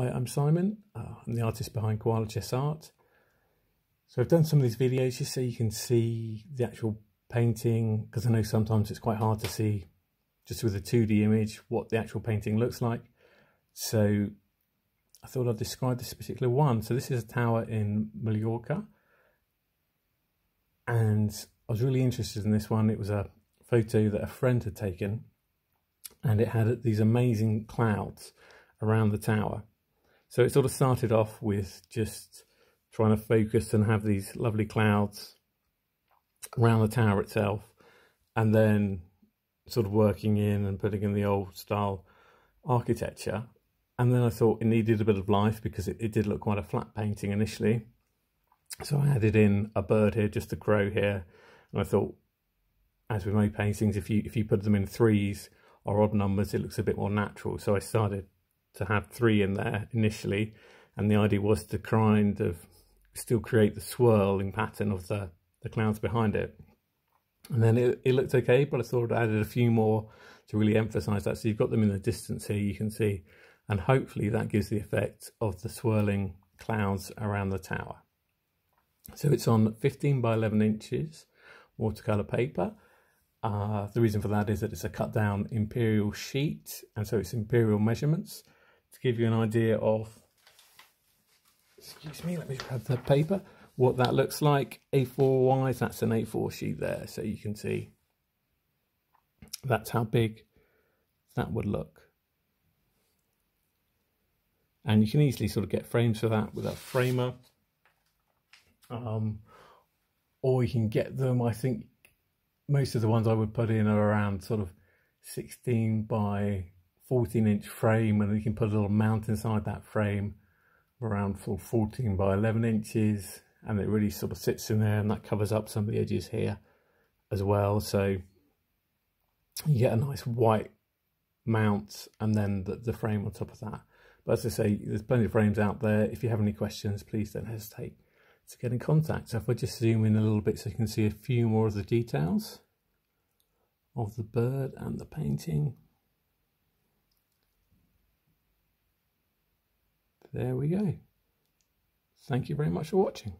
Hi, I'm Simon. Uh, I'm the artist behind Koala Chess Art. So I've done some of these videos just so you can see the actual painting, because I know sometimes it's quite hard to see just with a 2D image what the actual painting looks like. So I thought I'd describe this particular one. So this is a tower in Mallorca. And I was really interested in this one. It was a photo that a friend had taken and it had these amazing clouds around the tower. So it sort of started off with just trying to focus and have these lovely clouds around the tower itself and then sort of working in and putting in the old style architecture. And then I thought it needed a bit of life because it, it did look quite a flat painting initially. So I added in a bird here, just a crow here. And I thought, as with most paintings, if you if you put them in threes or odd numbers, it looks a bit more natural. So I started to have three in there initially, and the idea was to kind of still create the swirling pattern of the, the clouds behind it. And then it, it looked okay, but I thought I added a few more to really emphasize that. So you've got them in the distance here, you can see, and hopefully that gives the effect of the swirling clouds around the tower. So it's on 15 by 11 inches watercolor paper. Uh, the reason for that is that it's a cut down imperial sheet, and so it's imperial measurements to give you an idea of, excuse me, let me grab the paper, what that looks like. A4 wise, that's an A4 sheet there, so you can see that's how big that would look. And you can easily sort of get frames for that with a framer. Um, or you can get them, I think most of the ones I would put in are around sort of 16 by 14 inch frame and you can put a little mount inside that frame around 14 by 11 inches and it really sort of sits in there and that covers up some of the edges here as well. So you get a nice white mount and then the, the frame on top of that. But as I say there's plenty of frames out there. If you have any questions please don't hesitate to get in contact. So if I just zoom in a little bit so you can see a few more of the details of the bird and the painting there we go. Thank you very much for watching.